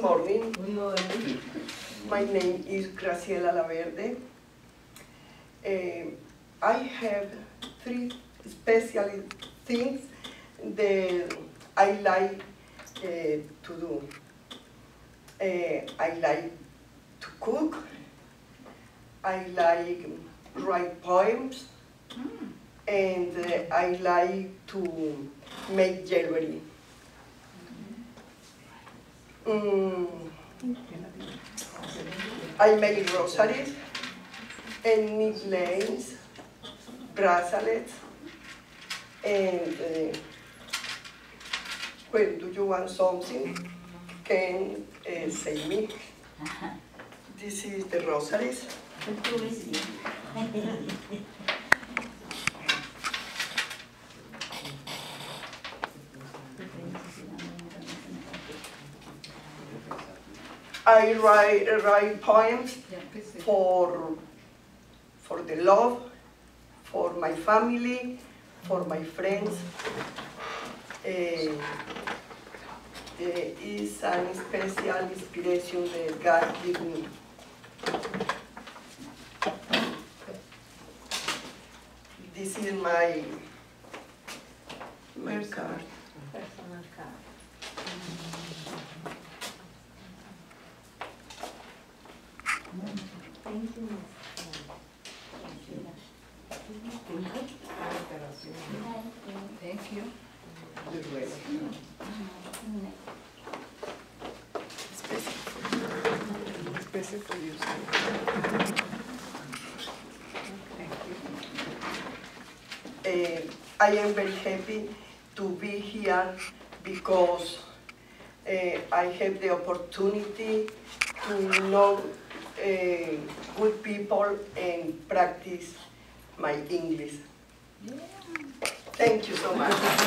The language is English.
morning. Good morning. My name is Graciela Laverde. Uh, I have three special things that I like uh, to do. Uh, I like to cook. I like write poems. And uh, I like to make jewelry. Mm, I make rosaries and necklaces, bracelets, and uh, when do you want something, can uh, say me. This is the rosaries. I write, write poems for, for the love, for my family, for my friends. Eh, is an special inspiration that God gave me. This is my, my card. Personal card. Thank you. Thank you. You're welcome. Special for you. Thank you. Eh, I am very happy to be here because eh, I have the opportunity to know Eh, good people and practice my English. Thank you so much.